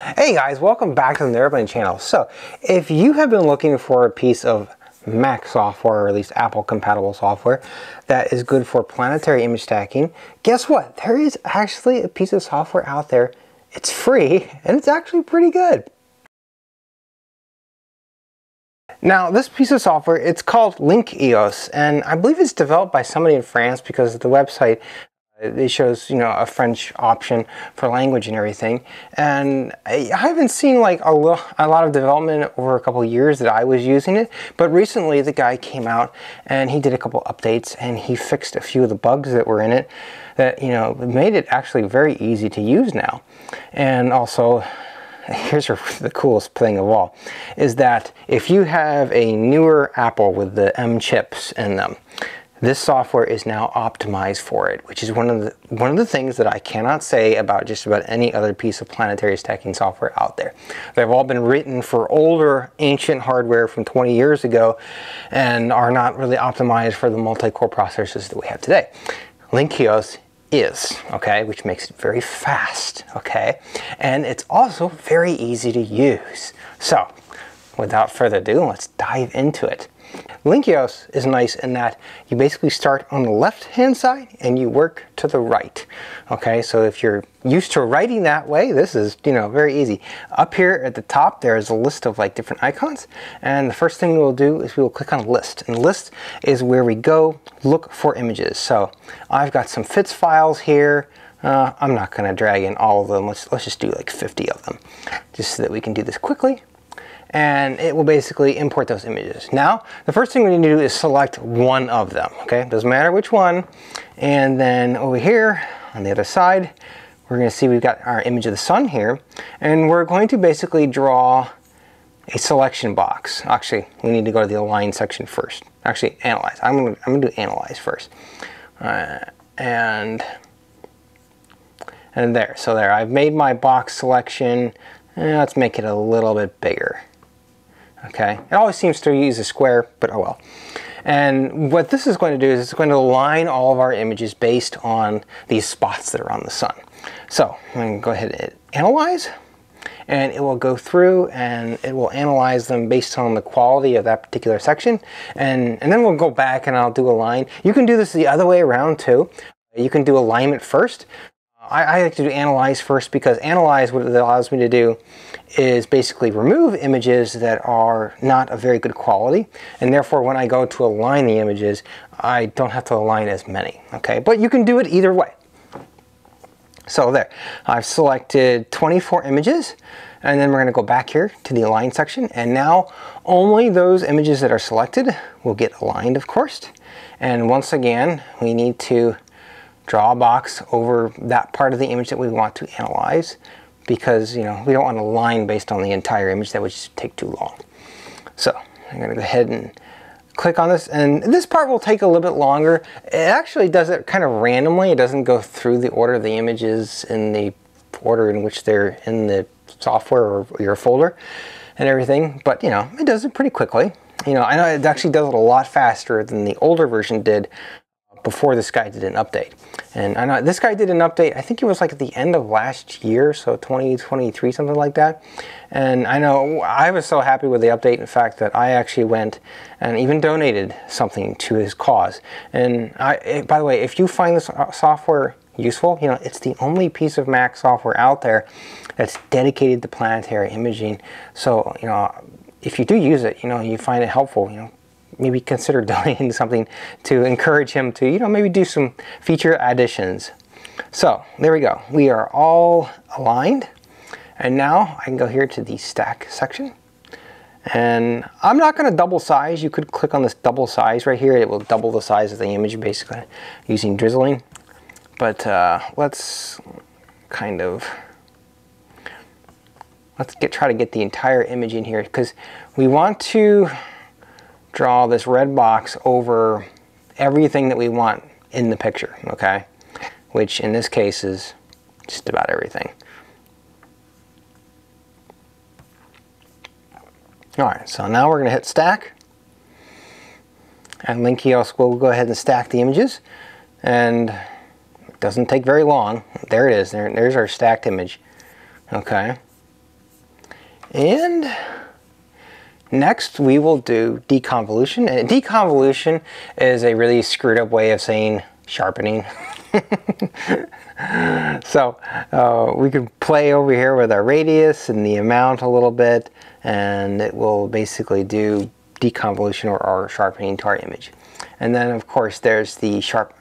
Hey guys, welcome back to the Airplane channel. So, if you have been looking for a piece of Mac software, or at least Apple compatible software, that is good for planetary image stacking, guess what? There is actually a piece of software out there. It's free, and it's actually pretty good. Now, this piece of software, it's called Lynkeos, and I believe it's developed by somebody in France because the website it shows, you know, a French option for language and everything. And I haven't seen like a, lo a lot of development over a couple years that I was using it. But recently the guy came out and he did a couple updates and he fixed a few of the bugs that were in it that, you know, made it actually very easy to use now. And also, here's the coolest thing of all, is that if you have a newer Apple with the M chips in them, this software is now optimized for it, which is one of the one of the things that I cannot say about just about any other piece of planetary stacking software out there. They've all been written for older, ancient hardware from 20 years ago and are not really optimized for the multi-core processors that we have today. Lynkeos is, okay, which makes it very fast, okay, and it's also very easy to use. So, without further ado, let's dive into it. Lynkeos is nice in that you basically start on the left hand side and you work to the right. Okay, so if you're used to writing that way, this is, you know, very easy. Up here at the top, there is a list of like different icons. And the first thing we'll do is we will click on list. And list is where we go look for images. So I've got some FITS files here. Uh, I'm not going to drag in all of them. Let's, let's just do like 50 of them just so that we can do this quickly and it will basically import those images. Now, the first thing we need to do is select one of them, okay? Doesn't matter which one. And then over here on the other side, we're gonna see we've got our image of the sun here, and we're going to basically draw a selection box. Actually, we need to go to the align section first. Actually, analyze. I'm gonna, I'm gonna do analyze first. Uh, and, and there, so there, I've made my box selection. Eh, let's make it a little bit bigger okay? It always seems to use a square, but oh well. And what this is going to do is it's going to align all of our images based on these spots that are on the sun. So I'm going to go ahead and analyze and it will go through and it will analyze them based on the quality of that particular section and, and then we'll go back and I'll do a line. You can do this the other way around too. You can do alignment first. I, I like to do analyze first because analyze what it allows me to do is basically remove images that are not of very good quality. And therefore when I go to align the images I don't have to align as many okay? But you can do it either way. So there I've selected 24 images and then we're going to go back here to the align section. And now only those images that are selected will get aligned of course. And once again we need to draw a box over that part of the image that we want to analyze because you know we don't want a line based on the entire image that would just take too long. So I'm going to go ahead and click on this and this part will take a little bit longer. It actually does it kind of randomly. It doesn't go through the order of the images in the order in which they're in the software or your folder and everything, but you know, it does it pretty quickly. You know, I know it actually does it a lot faster than the older version did before this guy did an update. And I know this guy did an update, I think it was like at the end of last year, so 2023, something like that. And I know I was so happy with the update, in fact, that I actually went and even donated something to his cause. And I, eh, by the way, if you find this uh, software useful, you know, it's the only piece of Mac software out there that's dedicated to planetary imaging. So, you know, if you do use it, you know, you find it helpful, you know, maybe consider donating something to encourage him to, you know, maybe do some feature additions. So there we go. We are all aligned. And now I can go here to the stack section. And I'm not going to double size. You could click on this double size right here. It will double the size of the image basically using drizzling. But uh, let's kind of let's get try to get the entire image in here because we want to draw this red box over everything that we want in the picture, okay? Which in this case is just about everything. All right, so now we're gonna hit stack. And Lynkeos will go ahead and stack the images. And it doesn't take very long. There it is, there, there's our stacked image, okay? And next we will do deconvolution. And deconvolution is a really screwed up way of saying sharpening. so uh, we can play over here with our radius and the amount a little bit and it will basically do deconvolution or, or sharpening to our image. And then of course there's the sharp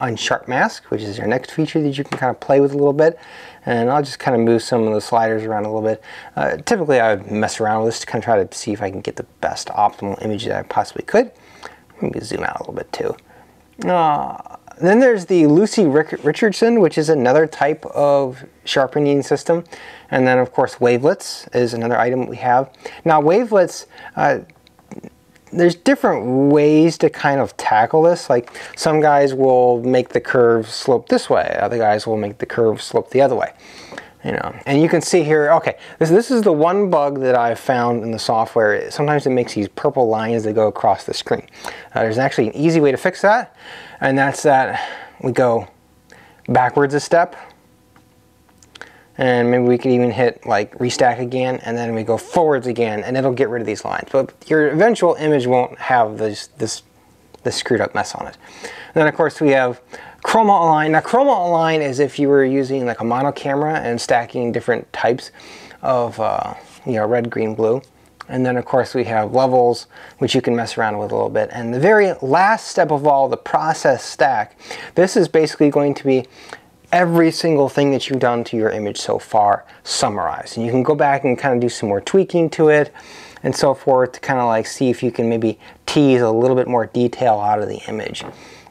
unsharp mask, which is your next feature that you can kind of play with a little bit. And I'll just kind of move some of the sliders around a little bit. Uh, typically I would mess around with this to kind of try to see if I can get the best optimal image that I possibly could. Maybe zoom out a little bit too. Uh, then there's the Lucy Richardson, which is another type of sharpening system. And then of course wavelets is another item we have. Now wavelets, uh, there's different ways to kind of tackle this. Like some guys will make the curve slope this way, other guys will make the curve slope the other way. You know, and you can see here, okay, this, this is the one bug that I've found in the software. Sometimes it makes these purple lines that go across the screen. Uh, there's actually an easy way to fix that, and that's that we go backwards a step, and maybe we could even hit like restack again and then we go forwards again and it'll get rid of these lines. But your eventual image won't have this this this screwed up mess on it. And then of course we have chroma align. Now chroma align is if you were using like a mono camera and stacking different types of uh, you know red green blue. And then of course we have levels which you can mess around with a little bit. And the very last step of all the process stack this is basically going to be every single thing that you've done to your image so far summarized. And you can go back and kind of do some more tweaking to it and so forth to kind of like see if you can maybe tease a little bit more detail out of the image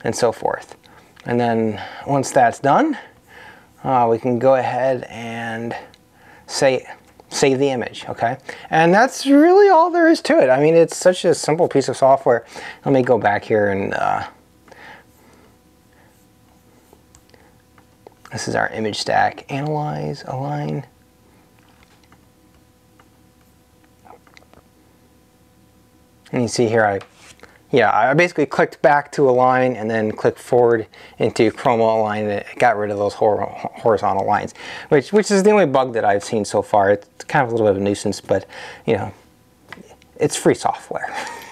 and so forth. And then once that's done, uh, we can go ahead and say save the image, okay? And that's really all there is to it. I mean, it's such a simple piece of software. Let me go back here and uh, This is our image stack. Analyze, align. And you see here I, yeah, I basically clicked back to align and then clicked forward into Chroma Align and it got rid of those horizontal lines, which, which is the only bug that I've seen so far. It's kind of a little bit of a nuisance, but you know, it's free software.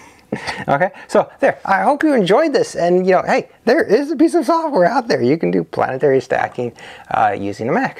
okay, so there, I hope you enjoyed this. And you know, hey, there is a piece of software out there. You can do planetary stacking uh, using a Mac.